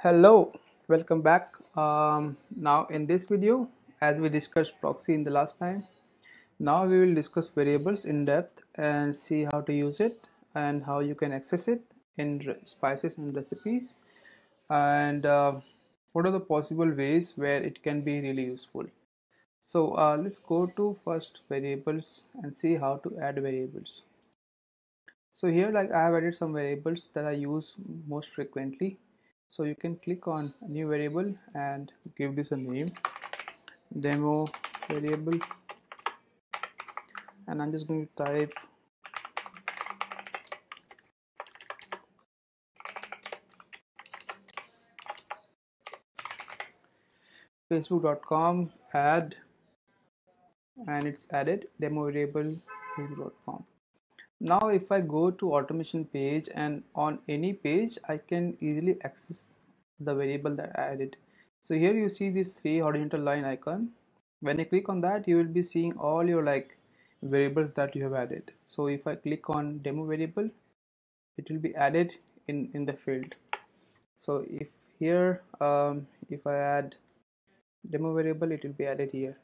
hello welcome back. Um, now in this video as we discussed proxy in the last time now we will discuss variables in depth and see how to use it and how you can access it in spices and recipes. And uh, what are the possible ways where it can be really useful? So uh, let's go to first variables and see how to add variables. So here like I have added some variables that I use most frequently so you can click on new variable and give this a name demo variable. And I'm just going to type facebook.com add and it's added demo variable facebook.com now if I go to automation page and on any page I can easily access the variable that I added. So here you see this three horizontal line icon. When you click on that you will be seeing all your like variables that you have added. So if I click on demo variable it will be added in in the field. So if here um, if I add demo variable it will be added here.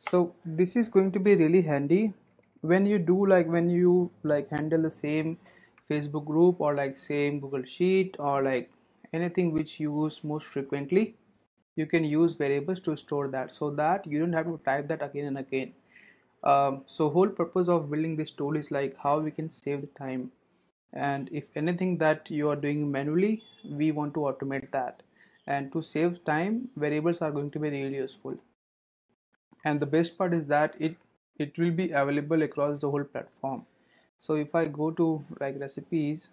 So this is going to be really handy when you do like when you like handle the same facebook group or like same google sheet or like anything which you use most frequently you can use variables to store that. So that you don't have to type that again and again. Um, so whole purpose of building this tool is like how we can save the time. And if anything that you are doing manually we want to automate that. And to save time variables are going to be really useful. And the best part is that it it will be available across the whole platform. So if I go to like recipes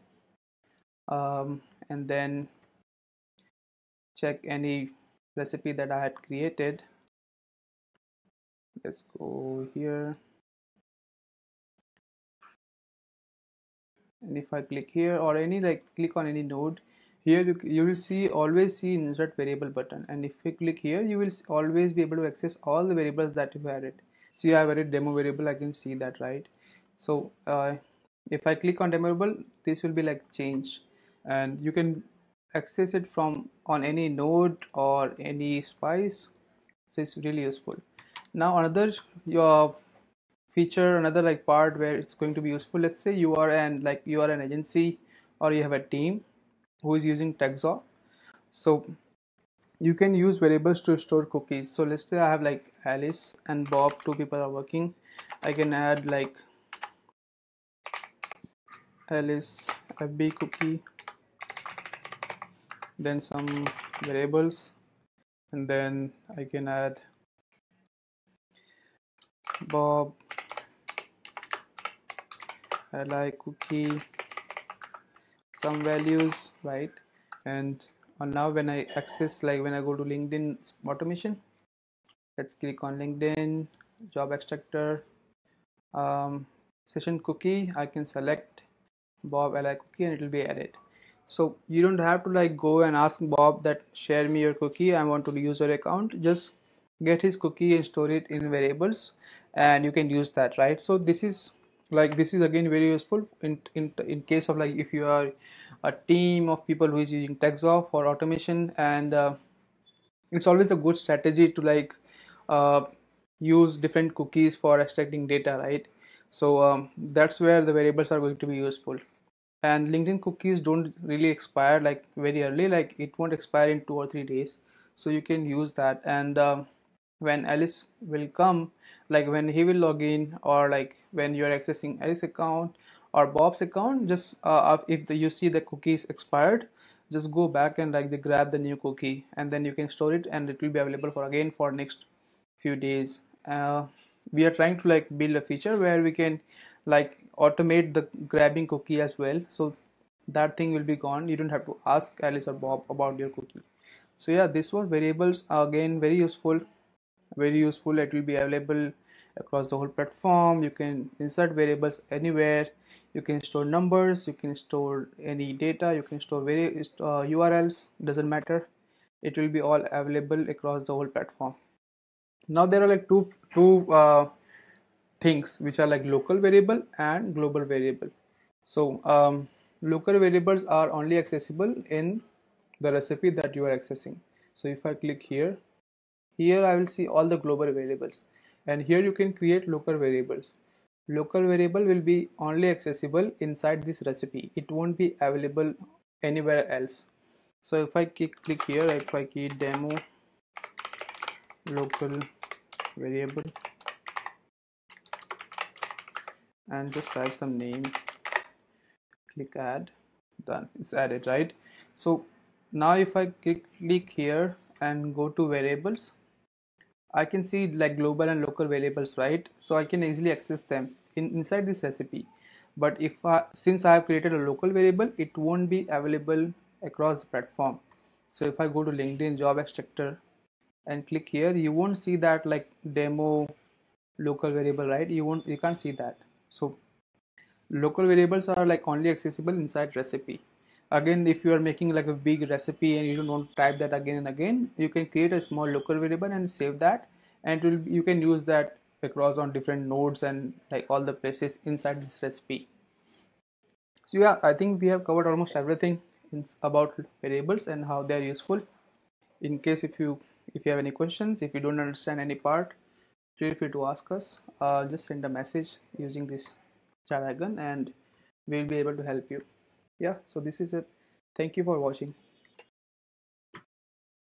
um, and then check any recipe that I had created let's go here. And if I click here or any like click on any node here you, you will see always see insert variable button. And if you click here you will always be able to access all the variables that you've added see I have added demo variable I can see that right? So uh, if I click on demo variable this will be like changed. And you can access it from on any node or any spice. So it's really useful. Now another your feature another like part where it's going to be useful. Let's say you are an like you are an agency or you have a team who is using TexAu so you can use variables to store cookies. So let's say I have like Alice and Bob two people are working. I can add like Alice FB cookie then some variables and then I can add Bob I like cookie some values right? And and now when I access like when I go to LinkedIn automation let's click on LinkedIn job extractor um, session cookie I can select Bob li cookie and it will be added. So you don't have to like go and ask Bob that share me your cookie. I want to use your account. Just get his cookie and store it in variables and you can use that right? So this is like this is again very useful in in, in case of like if you are a team of people who is using TexAu for automation and uh, it's always a good strategy to like uh, use different cookies for extracting data right? So um, that's where the variables are going to be useful. And linkedin cookies don't really expire like very early. Like it won't expire in two or three days. So you can use that. And um, when alice will come like when he will log in or like when you're accessing alice account or Bob's account just uh, if the, you see the cookies expired just go back and like they grab the new cookie and then you can store it and it will be available for again for next few days. Uh, we are trying to like build a feature where we can like automate the grabbing cookie as well. So that thing will be gone. You don't have to ask alice or bob about your cookie. So yeah this was variables. Again very useful very useful. It will be available across the whole platform. You can insert variables anywhere. You can store numbers. You can store any data. You can store various uh, urls doesn't matter. It will be all available across the whole platform. Now there are like two two uh, things which are like local variable and global variable. So um, local variables are only accessible in the recipe that you are accessing. So if I click here here I will see all the global variables. And here you can create local variables. Local variable will be only accessible inside this recipe. It won't be available anywhere else. So if I click, here if I key demo local variable. And just type some name. Click add. Done. It's added right? So now if I click, click here and go to variables I can see like global and local variables right? So I can easily access them in inside this recipe. But if I, since I have created a local variable it won't be available across the platform. So if I go to LinkedIn job extractor and click here you won't see that like demo local variable right? You won't you can't see that. So local variables are like only accessible inside recipe again if you are making like a big recipe and you don't want to type that again and again you can create a small local variable and save that. And will, you can use that across on different nodes and like all the places inside this recipe. So yeah i think we have covered almost everything in, about variables and how they are useful. In case if you if you have any questions if you don't understand any part feel free to ask us. Uh, just send a message using this chat icon and we'll be able to help you yeah so this is it. Thank you for watching